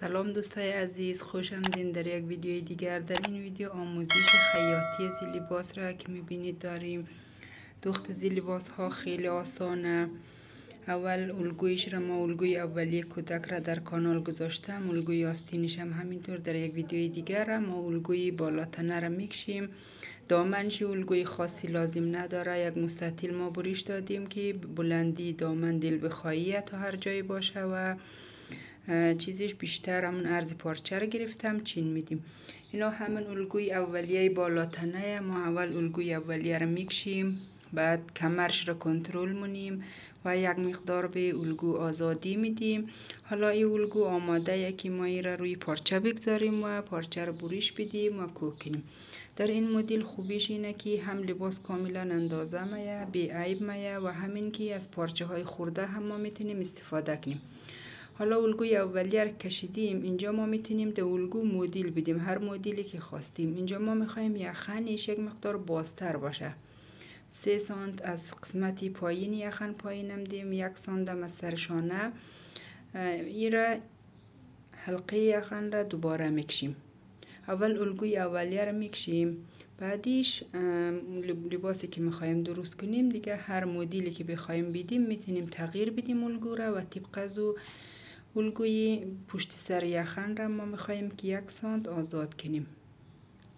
سلام دوستای عزیز خوش آمدین در یک ویدیوی دیگر. در این ویدیو آموزش خیاطی زی لباس را که می‌بینید داریم. دوخت زی لباس ها خیلی آسانه. اول الگویش را ما الگوی اولیه کودک را در کانال گذاشتم. الگوی آستینش هم همینطور در یک ویدیوی دیگر ما الگوی بالاتنه را می‌کشیم. دامنش الگوی خاصی لازم نداره. یک مستطیل ما بریش دادیم که بلندی دامن دل بخواهی تا هر جایی باشه و چیزش بیشتر همون ارز پارچه رو گرفتم چین میدیم. اینا همون الگوی اولیه بالاتنه ما اول الگوی اولیه رو می‌کشیم بعد کمرش رو کنترل مونیم و یک مقدار به الگو آزادی میدیم. حالا این الگو آماده یکی ما ای را روی پارچه بگذاریم و پارچه رو بریش بدیم و کوکنیم. در این مدل خوبیش اینه که هم لباس کاملا اندازه میه بی عیب میه و همین که از پارچه های خورده هم ما می‌تونیم استفاده کنیم. حالا الگوی اولیه رو کشیدیم اینجا ما می‌تونیم در الگو مدل بدیم. هر مدلی که خواستیم. اینجا ما می‌خوایم یخنش یک مقدار بازتر باشه. سه سانت از قسمتی پایین یخن پایینم دیم یک سانت از سرشانه. را حلقه یخن را دوباره می‌کشیم. اول الگوی اولیه را می‌کشیم. بعدیش لباسی که می‌خوایم درست کنیم دیگه هر مدلی که بخوایم بدیم می‌تونیم تغییر بدیم الگو را و طبق از الگوی پشت سر یخن را ما می‌خوایم که یک سانت آزاد کنیم.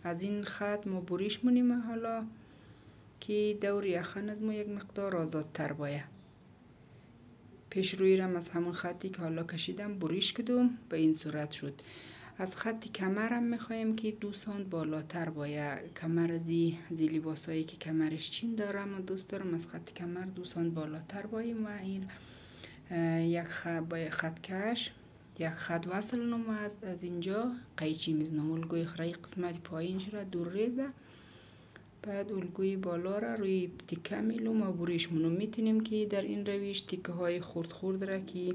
از این خط ما بریش مونیم حالا که دور یخن از ما یک مقدار آزادتر باید. پیش روی رم از همون خطی که حالا کشیدم بریش کدوم؟ به این صورت شد. از خط کمرم می‌خوایم که دو سانت بالاتر باید. کمر زی زی لباسایی که کمرش چین دارم و دوست دارم از خط کمر دو سانت بالاتر بایم و این یک خط با خط کش یک خط وصل نمو از, اینجا قیچی می‌زنم الگوی خرای قسمت پایینش را دور ریزه بعد الگوی بالا را روی تیکه میلوم و بریش منو می‌تونیم که در این رویش تیکه های خورد خورد را که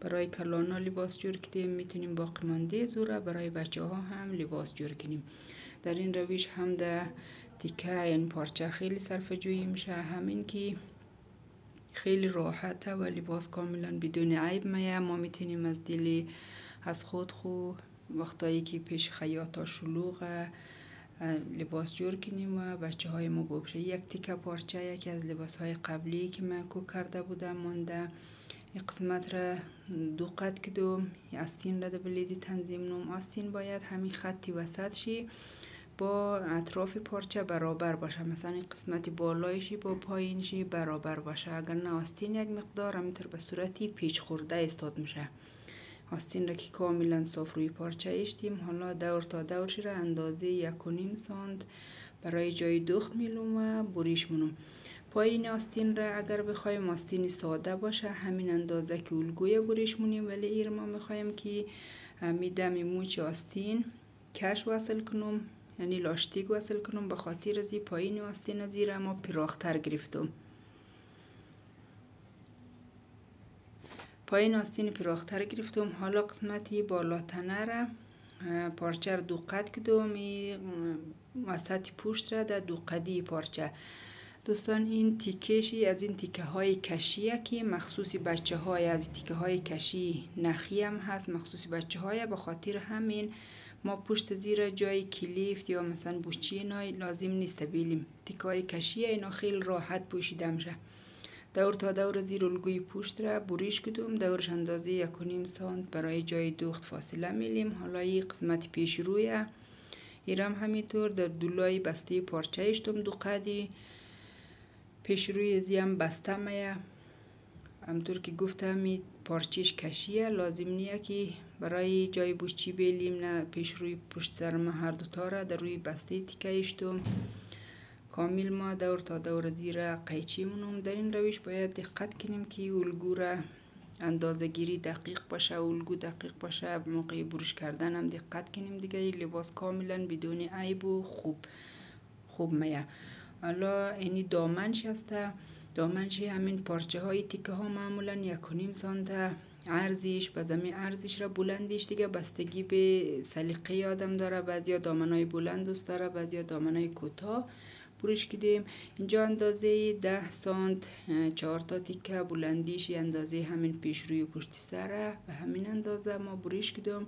برای کلانا لباس جور کردیم می‌تونیم باقی مانده زوره برای بچه ها هم لباس جور کنیم در این رویش هم در تیکه این پارچه خیلی صرف جویی میشه همین که خیلی راحته و لباس کاملا بدون عیب میه. ما می‌تونیم از دلی از خود خو وقتایی که پیش خیاطا شلوغه لباس جور کنیم و بچه های ما ببشه یک تیکه پارچه یکی از لباس های قبلی که من کو کرده بودم مانده. این قسمت را دو قد کدوم؟ استین را بلیزی تنظیم نوم. استین باید همین خطی وسط شی. با اطراف پارچه برابر باشه. مثلا این قسمتی بالایشی با پایینشی برابر باشه. اگر نه آستین یک مقدار همینطور به صورتی پیچ خورده استاد میشه. آستین را که کاملا صاف روی پارچه اشتیم حالا دور تا دورش را اندازه یک و نیم سانت برای جای دخت و بریش منم پایین آستین را اگر بخوایم آستین ساده باشه همین اندازه که الگوی بریش مونیم. ولی ایر ما می‌خوایم که میدم موچ آستین کش وصل کنم. یعنی لاستیک وصل کنم به خاطر زی پایین آستین زیر اما پراختر گرفتم. پایین آستین پراختر گرفتم. حالا قسمتی بالاتنه را پارچه رو دو قد کدوم وسط پشت را در دو قدی پارچه. دوستان این تیکشی از این تیکه های کشیه که مخصوصی بچه های از تیکه های کشی نخی هم هست مخصوصی بچه های خاطر همین ما پشت زیر جای کلیفت یا مثلا بوچی اینا لازم نیست بیلیم. تیکای کشی اینا خیلی راحت پوشیده میشه دور تا دور زیر الگوی پشت را بریش کدوم دورش اندازه یک و سانت برای جای دوخت فاصله میلیم. حالا این قسمت پیش روی. ایرم همینطور در دولای بسته پارچه دو قدی. پیش روی زیم بسته میه. همطور که گفتم می پارچیش کشیه. لازم نیه که برای جای بوچی بیلیم نه پیش روی پشت سر ما هر دوتا را در روی بسته تیکه کامل ما دور تا دور زیر قیچی منم در این روش باید دقت کنیم که الگو را اندازه گیری دقیق باشه الگو دقیق باشه. موقع بروش کردن هم دقت کنیم دیگه. لباس کاملا بدون عیب و خوب خوب میه. حالا اینی دامنش هسته. دامنش همین پارچه های تیکه ها معمولا یک و نیم سانته ارزش به زمین ارزش را بلندش دیگه بستگی به سلیقه آدم داره. بعضیا دامنای بلند دوست داره بعضیا دامنای کوتاه بروش کدیم اینجا اندازه ده سانت چهار تا تیکه بلندیش اندازه همین پیش روی پشت سره به همین اندازه ما بروش کدیم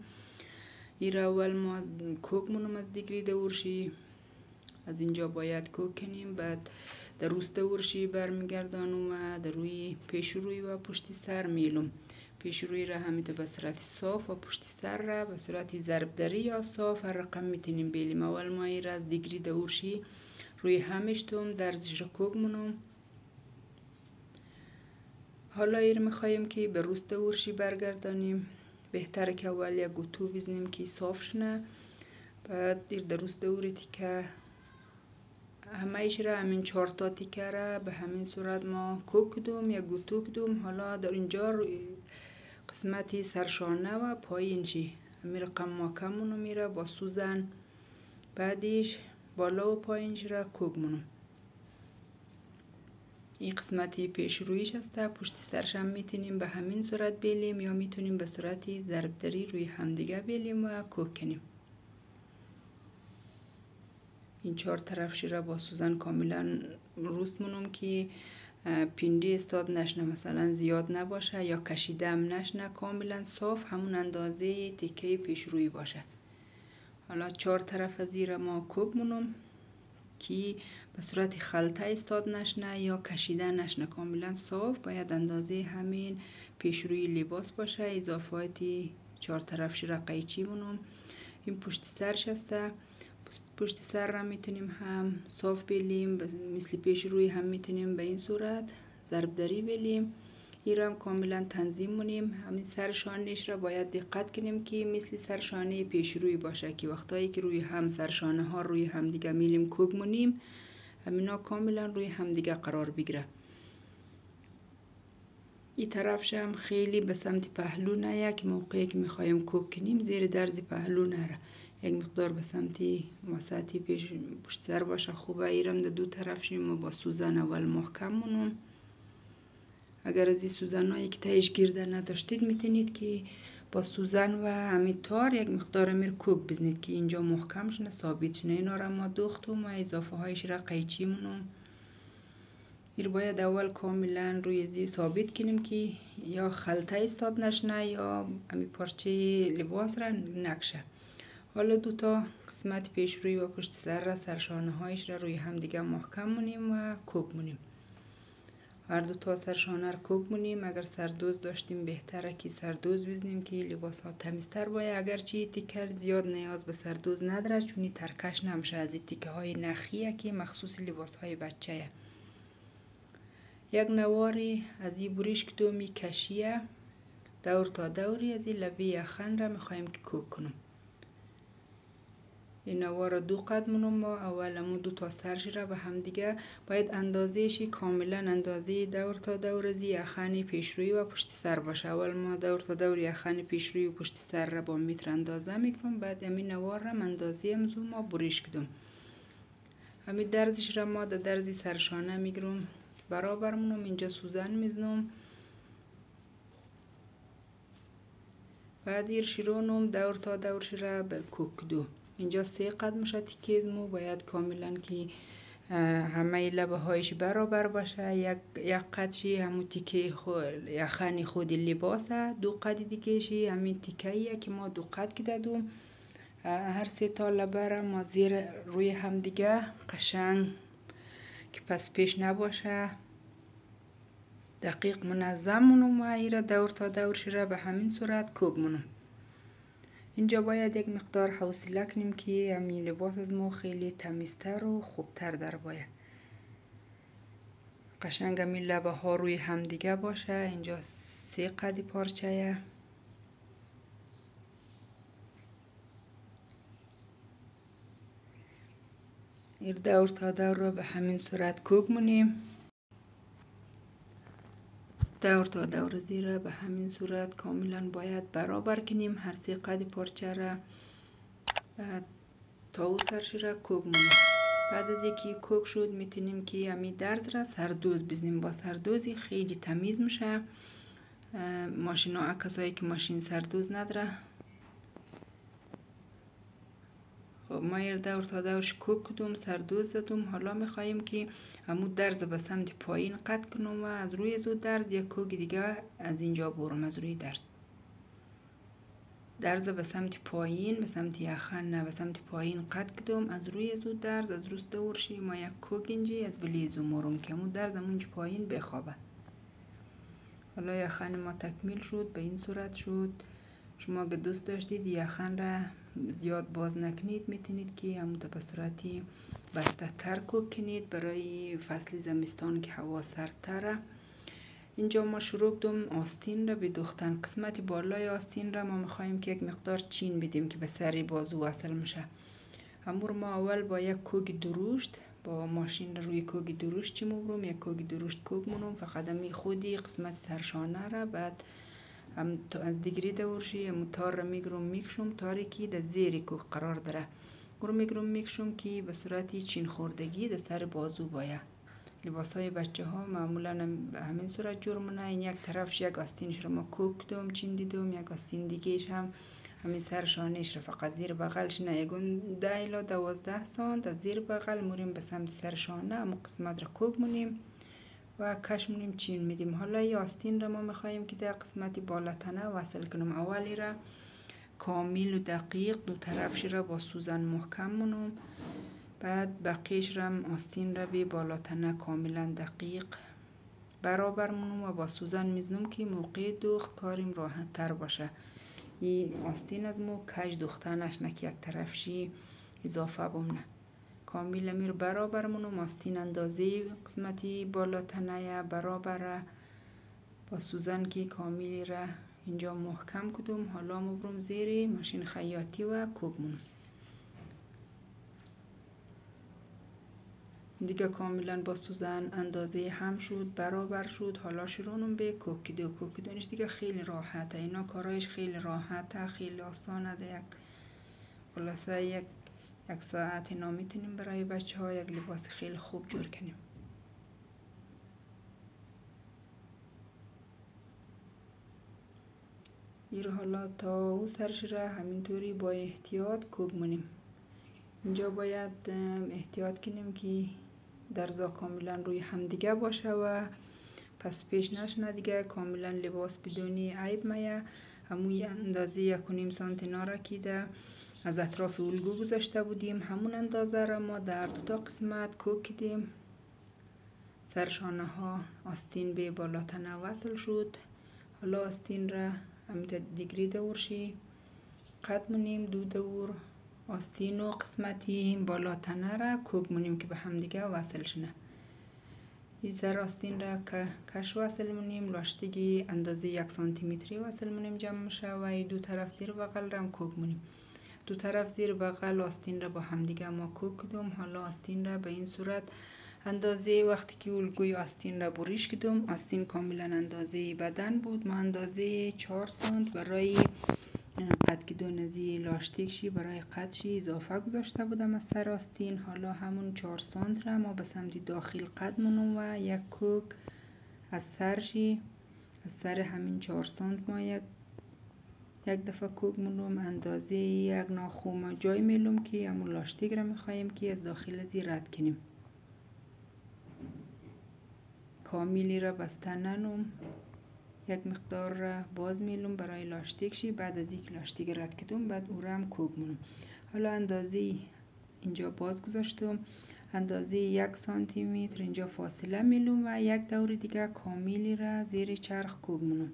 این اول ما از کوک منم از دیگری دورشی. از اینجا باید کوک کنیم. بعد در روست ورشی برمیگردانم و در روی پیش روی و پشت سر میلم پیش روی را همیتو به صورت صاف و پشت سر را به صورت ضربدری یا صاف هر رقم می‌تونیم بیلیم. اول ما را از دیگری دورشی روی همشتم در زیر کوک منم حالا ایر می‌خوایم که به روست ورشی برگردانیم. بهتره که اول یک گوتو بزنیم که صاف شنه. بعد دیر در روست اوریتی که همه ایش را همین چهار تا تیکه به همین صورت ما کوک کدوم یا گوتو کدوم حالا در اینجا قسمتی سرشانه و پایینچی همین رقم ما کمونو میره با سوزن. بعدیش بالا و پایینش را کوک مونم این قسمتی پیش رویش هسته. پشت سرش هم می‌تونیم به همین صورت بیلیم یا می‌تونیم به صورتی ضربدری روی همدیگه بیلیم و کوک کنیم. این چهار طرفش را با سوزن کاملا روست مونم که پینڈی استاد نشنه مثلا زیاد نباشه یا کشیده هم نشنه کاملا صاف همون اندازه تیکه پیش روی باشه حالا چهار طرف زیر ما کوک مونم که به صورت خلطه استاد نشنه یا کشیده نشنه کاملا صاف باید اندازه همین پیش روی لباس باشه اضافاتی چهار طرفش را قیچی مونم این پشت سرش هسته پشت سر را می‌تونیم هم صاف بلیم مثل پیش روی هم می‌تونیم به این صورت ضربدری بلیم. این را هم کاملا تنظیم مونیم همین سر شانش را باید دقت کنیم که مثل سر شانه پیش روی باشه که وقتایی که روی هم سر شانه ها روی هم دیگه میلیم کوک مونیم همینا کاملا روی هم دیگه قرار بگیره. این طرفش هم خیلی به سمت پهلو نه یک موقعی که می‌خوایم کوک کنیم زیر درز پهلو نره. یک مقدار به سمت وسطی پیش پشت سر باشه خوبه ایرم در دو طرف شیم با سوزن اول محکم مونم اگر از این سوزن هایی که تایش گیرده نداشتید می‌تونید که با سوزن و همین تار یک مقدار میر کوک بزنید که اینجا محکم شنه ثابت شنه اینا را ما دوختم و اضافه هایش را قیچی مونم ایر باید اول کاملا روی زی ثابت کنیم که یا خلطه استاد نشنه یا همین پارچه لباس را نکشه حالا دو تا قسمت پیش روی و پشت سر را سرشانه هایش را روی هم دیگه محکم مونیم و کوک مونیم. هر دو تا سرشانه را کوک مونیم. اگر سردوز داشتیم بهتره که سردوز بزنیم که لباس ها تمیزتر باید. اگرچه تیکر زیاد نیاز به سردوز نداره چونی ترکش نمیشه. از تیکه های نخیه که مخصوص لباس های بچه یک نواری از این بریش کدومی کشیه دور تا دوری از این لبه یخن را می‌خوایم که کوک کنم. این نوار دو قد ما اول دو تا سرش را به هم دیگه باید اندازهشی کاملا اندازه دور تا دور یخنی پیشروی و پشت سر باشه. اول ما دور تا دور یخنی پیشروی و پشت سر را با متر اندازه می‌کنم بعد همین نوار را اندازه امزو ما بریش کدم همین درزش را ما در درزی سرشانه می‌گیرم برابر مونم اینجا سوزن می‌زنم. بعد ایر شیرونم دور تا دورش را به کوک دو. اینجا سه قد میشه باید کاملا که همه لبه هایش برابر باشه. یک, یک قدشی همون تیکه خود یخنی خود لباسه دو قد دیگهشی همین تیکه که ما دو قد که دادم. هر سه تا لبه را ما زیر روی هم دیگه قشنگ که پس پیش نباشه. دقیق منظم مونم و ایره دور تا دورش را به همین صورت کوک مونم. اینجا باید یک مقدار حوصله کنیم که همین لباس از ما خیلی تمیزتر و خوبتر در باید. قشنگ همین لبه ها روی همدیگه باشه. اینجا سه قدی پارچه. ایر دور تا دور رو به همین صورت کوک مونیم. دور تا دور زیره به همین صورت کاملا باید برابر کنیم. هر سه قد پارچه را تا او سرش را کوک مونیم بعد از یکی کوک شد می‌تونیم که همی درز را سردوز بزنیم. با سردوزی خیلی تمیز میشه. ماشین ها کسایی که ماشین سردوز نداره ما ایر دور تا دورش کوک کدوم سردوز زدم حالا میخواییم که امو درز به سمت پایین قطع کنم و از روی زود درز یک کوک دیگه از اینجا برم از روی درز. درز به سمت پایین به سمت یخن نه به سمت پایین قطع کدوم از روی زود درز از روست دورشی ما یک کوک اینجی از بلیزو مرم که امو درز امونج پایین بخوابه. حالا یخن ما تکمیل شد به این صورت شد. شما اگه دوست داشتید یخن را زیاد باز نکنید می‌تونید که همون به صورتی بسته تر کنید برای فصل زمستان که هوا سردتره. اینجا ما شروع کدوم آستین را بدوختن قسمت بالای آستین را ما می‌خواهیم که یک مقدار چین بدیم که به سری بازو وصل میشه. امور ما اول با یک کوگ درشت با ماشین روی کوگ درشت چی یک کوگ درشت کوگ منم فقط می خودی قسمت سرشانه را بعد هم از دیگری دورشی هم تار میگرم می‌کشم تاری که در زیر کوگ قرار داره گرم میگرم می‌کشم که به صورتی چین خوردگی در سر بازو باید لباس های بچه ها معمولا همین صورت جور منه این یک طرفش یک آستینش رو ما کوک دوم چین دیدم یک آستین دیگهش هم همین سر شانش رو فقط زیر بغلش نه یکون ده الا دوازده سانت از زیر بغل موریم به سمت سر شانه اما قسمت رو کوک مونیم و کش مونیم چین میدیم. حالا این آستین رو ما میخواییم که در قسمتی بالاتنه وصل کنم. اولی را کامل و دقیق دو طرفش را با سوزن محکم مونم. بعد بقیش رم آستین را به بالاتنه کاملا دقیق برابر مونم و با سوزن می‌زنم که موقع دوخت کاریم راحت تر باشه. این آستین از مو کج دوختنش نک یک طرفشی اضافه بمونه. کامل میر برابر مونم آستین اندازه قسمتی بالاتنه برابر. با سوزن که کاملی را اینجا محکم کدوم حالا مبرم زیر ماشین خیاطی و کوب مونم دیگه کاملا با سوزن اندازه هم شد برابر شد حالا شروعم به کوکیدو کوکیدونش دیگه خیلی راحته. اینا کارایش خیلی راحته خیلی آسانه ده یک خلاصه یک یک ساعت اینا می‌تونیم برای بچه ها یک لباس خیلی خوب جور کنیم. ایر حالا تا او سرش را همینطوری با احتیاط کوک منیم اینجا باید احتیاط کنیم که درزا کاملا روی همدیگه باشه و پس پیش نشنه دیگه. کاملا لباس بدونی عیب میه همون اندازه یک و نیم سانتی را کیده از اطراف الگو گذاشته بودیم همون اندازه را ما در دو تا قسمت کوک کدیم سرشانه ها آستین به بالاتنه وصل شد. حالا آستین را همیت دیگری دورشی قد منیم دو دور آستین و قسمتی بالاتنه را کوک مونیم که به همدیگه وصل شنه. این سر آستین را کش وصل مونیم لاشتگی اندازه یک سانتی متری وصل مونیم جمع میشه و دو طرف زیر بغل را کوک مونیم. دو طرف زیر بغل آستین را با همدیگه ما کوک کدوم حالا آستین را به این صورت اندازه وقتی که الگوی آستین را بریش کدوم آستین کاملا اندازه بدن بود. ما اندازه 4 سانت برای قد که دو نزی لاشتیکشی برای قدشی اضافه گذاشته بودم از سر آستین. حالا همون چهار سانت را ما به سمت داخل قد منم و یک کوک از سرشی از سر همین چهار سانت ما یک یک دفعه کوک منم اندازه یک ناخوم جای میلوم که همون لاشتیک را میخواییم که از داخل زی رد کنیم. کامیلی را بستن ننم. یک مقدار را باز میلم برای لاستیک شی. بعد از یک لاستیک رد کدوم بعد او را هم کوک مونم. حالا اندازه اینجا باز گذاشتم. اندازه یک سانتی متر اینجا فاصله میلم و یک دور دیگه کاملی را زیر چرخ کوک مونم.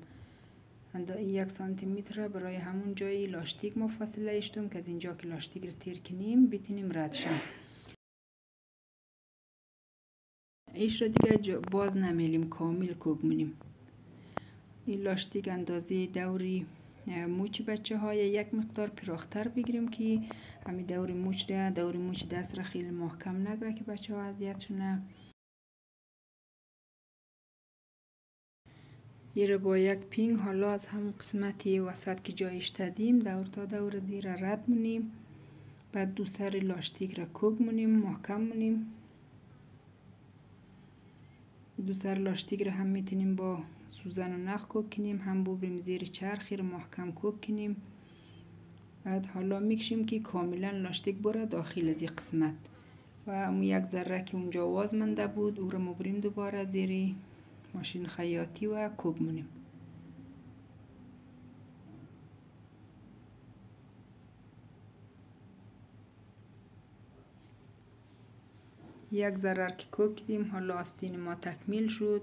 یک سانتی متر برای همون جای لاستیک ما فاصله اشتم که از اینجا که لاستیک رو تیر کنیم بتونیم رد شم. ایش را دیگه باز نمیلیم کامل کوک مونیم. این لاستیک اندازه دوری موچ بچه های یک مقدار پراختر بگیریم که همین دوری موچ را دوری موچ دست را خیلی محکم نگره که بچه ها اذیت شونه. را با یک پینگ حالا از هم قسمتی وسط که جایش تدیم دور تا دور زیر رد مونیم. بعد دو سر لاستیک را کوک مونیم محکم مونیم. دو سر لاستیک را هم می‌تونیم با سوزن و نخ کوک کنیم هم ببریم زیر چرخی رو محکم کوک کنیم. بعد حالا می‌کشیم که کاملا لاستیک بره داخل از قسمت. و اون یک ذره که اونجا واز منده بود او رو مبریم دوباره زیر ماشین خیاطی و کوک مونیم. یک ضرر که کوک کدیم حالا آستین ما تکمیل شد.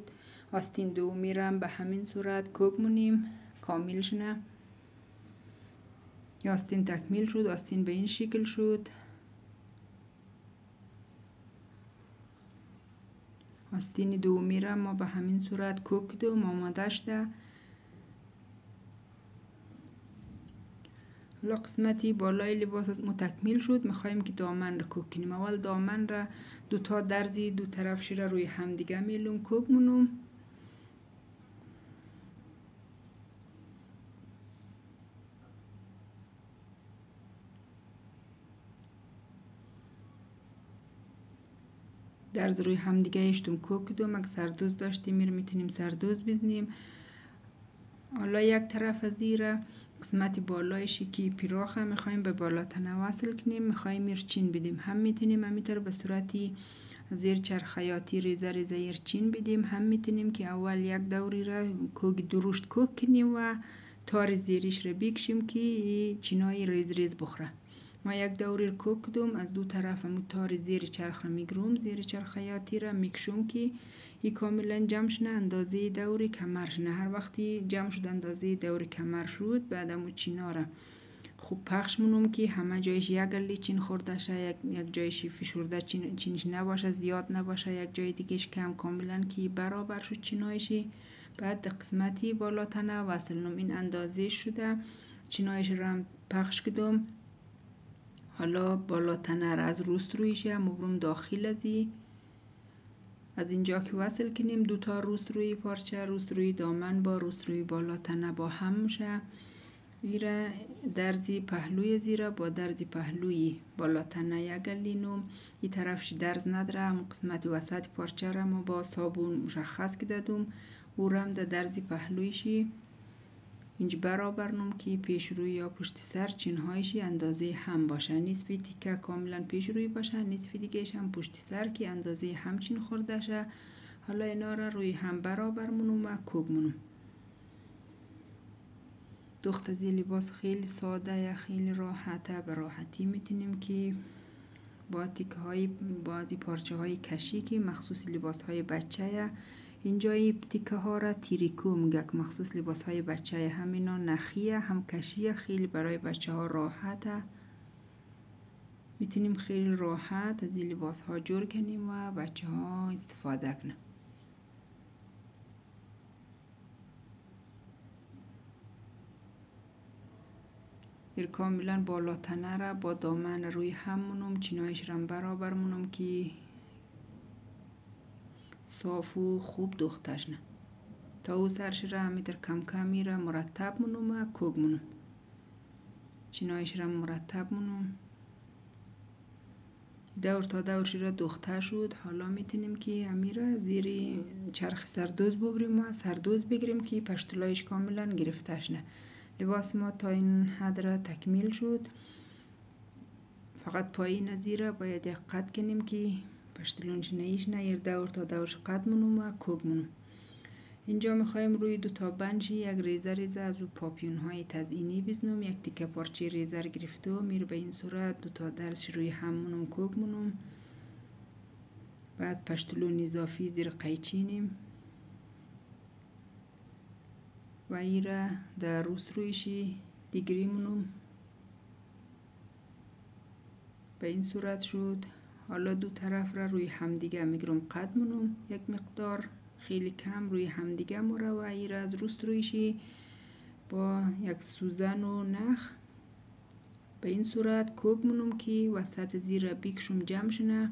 آستین دو میرم به همین صورت کوک مونیم. کامل شنه یا آستین تکمیل شد آستین به این شکل شد. آستین دومی را ما به همین صورت کوک دو آماده شده حالا قسمتی بالای لباس از تکمیل شد. می‌خوایم که دامن را کوک کنیم. اول دامن را دو تا درزی دو طرف را روی همدیگه میلوم کوک مونم. درز روی همدیگه اشتم کوک کدوم اگه سردوز داشتیم میره می‌تونیم سردوز بزنیم. حالا یک طرف از زیره قسمت بالایشی که پیراخه می‌خوایم به بالا وصل کنیم می‌خوایم میرچین بدیم. هم می‌تونیم همینطور به صورتی زیر چرخیاتی ریزه ریزه ایرچین بدیم. هم می‌تونیم که اول یک دوری را کوک درشت کوک کنیم و تار زیریش را بکشیم که چینای ریز ریز بخوره. ما یک دوری کوک کدوم از دو طرف مو تار زیر چرخ را میگروم زیر چرخ خیاطی را می‌کشم که ای کاملا جمع شنه اندازه دوری کمر. شنه هر وقتی جمع شد اندازه دوری کمر شد بعد امو چینا را خوب پخش مونم که همه جایش یک گلی چین خورده شه یک, یک جایش فشورده چین چینش نباشه زیاد نباشه یک جای دیگهش کم. کاملا که برابر شد چینایشی بعد قسمتی بالا تنه وصلنم این اندازه شده. چینایش را پخش کدم. حالا بالا تنر از روست رویش مبروم داخل ازی از اینجا که وصل کنیم دوتا روست روی پارچه روست روی دامن با روست روی بالا تنه با هم میشه. ایره درزی پهلوی زیره با درزی پهلوی بالا تنه یک لینوم. ای طرفش درز نداره هم قسمت وسط پارچه را ما با صابون مشخص کددوم او رم در درزی پهلویشی. اینج برابر نم که پیش روی یا پشت سر چینهایشی اندازه هم باشه نصف تیکه کاملا پیش روی باشه نصف دیگهش هم پشت سر که اندازه همچین خورده شه. حالا اینا را روی هم برابر منم و کوگ منم دخت از لباس خیلی ساده یا خیلی راحته به راحتی می‌تونیم که با تیکه های بازی پارچه های کشی که مخصوص لباس های بچه اینجا تیکه ها را تیریکو میگه مخصوص لباس های بچه همینا نخیه هم کشیه خیلی برای بچه ها راحته می‌تونیم خیلی راحت از این لباس ها جور کنیم و بچه ها استفاده کنیم ایر کاملا بالا تنه را با دامن روی هم مونم چینایش را برابر مونم که صاف و خوب دوختش نه تا او سرش را همیتر کم کم میره مرتب منوم و کوگ منوم چینایش را مرتب منوم دور تا دورش را دوخته شد. حالا می‌تونیم که را زیر چرخ سردوز ببریم و سردوز بگیریم که پشتلایش کاملا گرفتش نه لباس ما تا این حد را تکمیل شد. فقط پایین زیره باید دقت کنیم که پشتلونش نیش نه دور تا دورش قد منوم و منوم اینجا می‌خوایم روی دو تا بنج یک ریزه ریزه از او پاپیون های تزئینی بزنم یک تیکه پارچه ریزه رو گرفته و میر به این صورت دو تا درس روی هم کوگ منوم بعد پشتلون اضافی زیر قیچینیم. و ایره در روس رویشی دیگری منوم به این صورت شد. حالا دو طرف را روی همدیگه میگرم. قد یک مقدار خیلی کم روی همدیگه مرا و ایر از روست رویشی با یک سوزن و نخ. به این صورت کوک منم که وسط زیر بیکشم جمع شنه.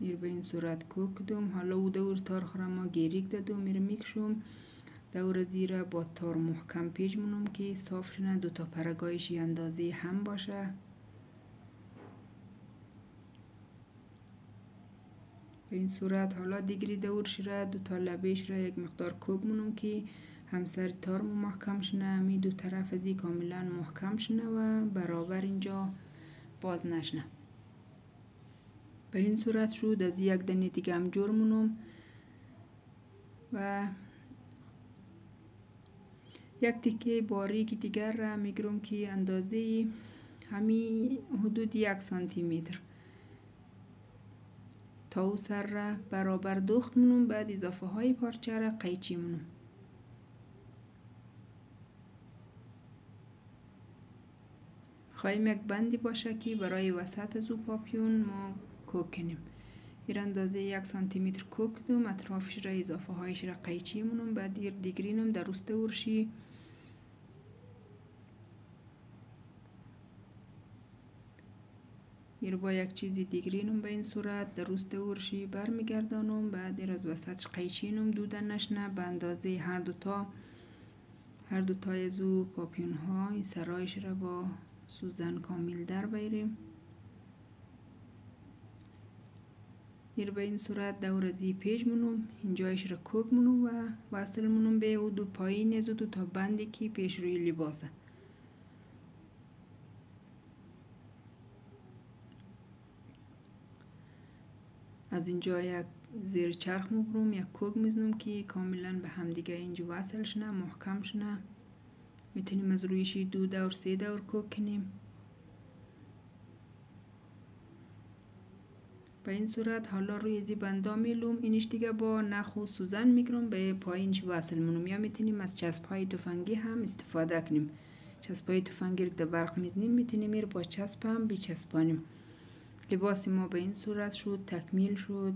میر به این صورت کوک کدوم حالا او دور تار خورم ما گیریک دادم میر می‌کشم. دور زیر با تار محکم پیج منم که صاف شنه. دو تا پرگایشی اندازه هم باشه. به این صورت حالا دیگری دورش را دو تا لبهش را یک مقدار کوک مونم که همسر تار محکم شنه می دو طرف ازی کاملا محکم شنه و برابر اینجا باز نشنه. به این صورت شد از یک دنی دیگه هم جور مونم و یک تیکه باریک دیگر را میگرم که اندازه همی حدود یک سانتی متر. تا او سر را برابر دخت مونم بعد اضافه های پارچه را قیچی مونم خواهیم یک بندی باشه که برای وسط زو پاپیون ما کوک کنیم. این اندازه یک سانتی متر کوک دوم اطرافش را اضافه هایش را قیچی مونم بعد دیر دیگرینم در رسته ورشی با یک چیزی دیگرینم به این صورت در رسته ورشی برمیگردانم بعد از وسطش قیچینم دودن نشنه به اندازه هر دوتا هر دوتای زو پاپیون ها این سرایش را با سوزن کامل در بیریم ایر به این صورت دور ازی پیج منم اینجایش را کوک منم و وصل منم به او دو پایین از دو تا بندی که پیش روی لباسه از اینجا یک زیر چرخ مبروم یک کوک می‌زنم که کاملا به همدیگه اینجا وصل شنه محکم شنه. می‌تونیم از رویشی دو دور سه دور کوک کنیم. به این صورت حالا روی زی بندا میلوم. اینش دیگه با نخ و سوزن میگرم به پایینش وصل منم یا می‌تونیم از چسب های تفنگی هم استفاده کنیم. چسب های تفنگی رو در برق می‌زنیم می‌تونیم میر با چسب هم بچسبانیم لباس ما به این صورت شد تکمیل شد.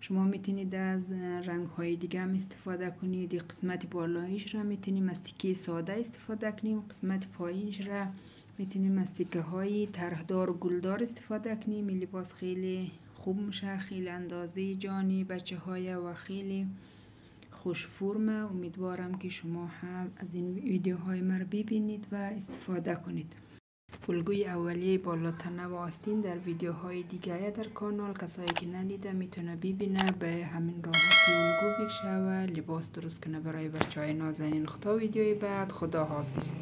شما می‌تونید از رنگ های دیگه هم استفاده کنید. قسمت بالایش را می‌تونیم از ساده استفاده کنیم. قسمت پایینش را می‌تونیم از های طرحدار و گلدار استفاده کنیم. لباس خیلی خوب میشه خیلی اندازه جانی. بچه های و خیلی خوش فرمه امیدوارم که شما هم از این ویدیوهای مرا ببینید و استفاده کنید. الگوی اولیه بالاتنه و آستین در ویدیوهای دیگه در کانال. کسایی که ندیده می‌تونه ببینه به همین راحتی الگو بکشه و لباس درست کنه. برای بچه های نازنین خدا ویدیوی بعد. خدا حافظ